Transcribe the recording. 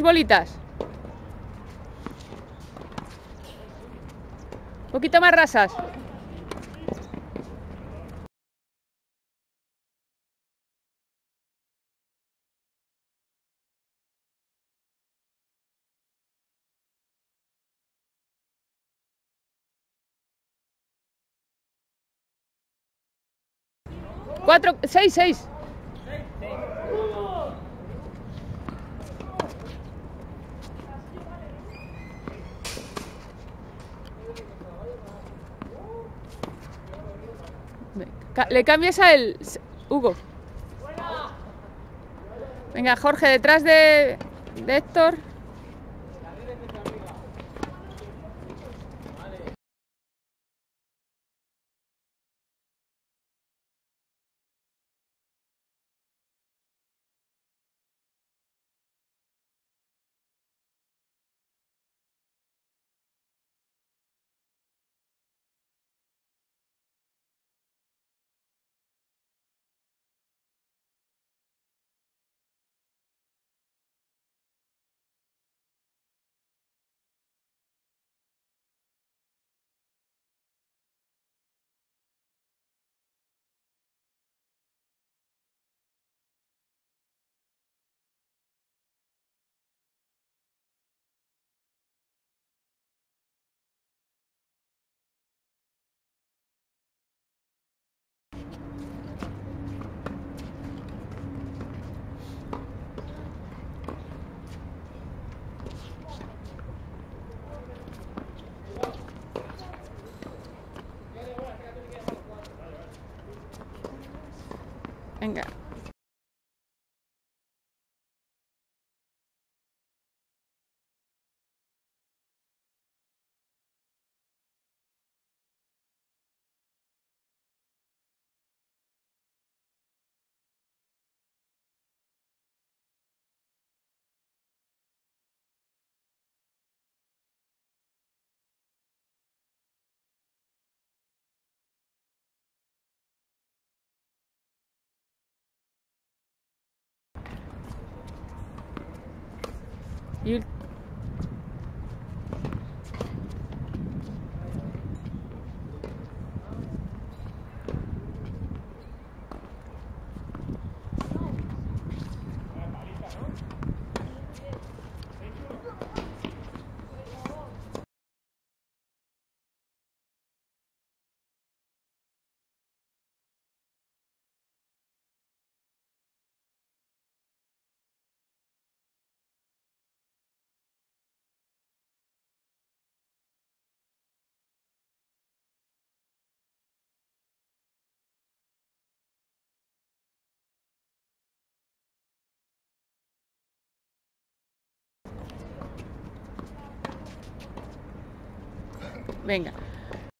Seis bolitas. Un poquito más rasas. Cuatro, seis, seis. Le cambias a él, Hugo. Venga, Jorge, detrás de, de Héctor. Venga. you Venga.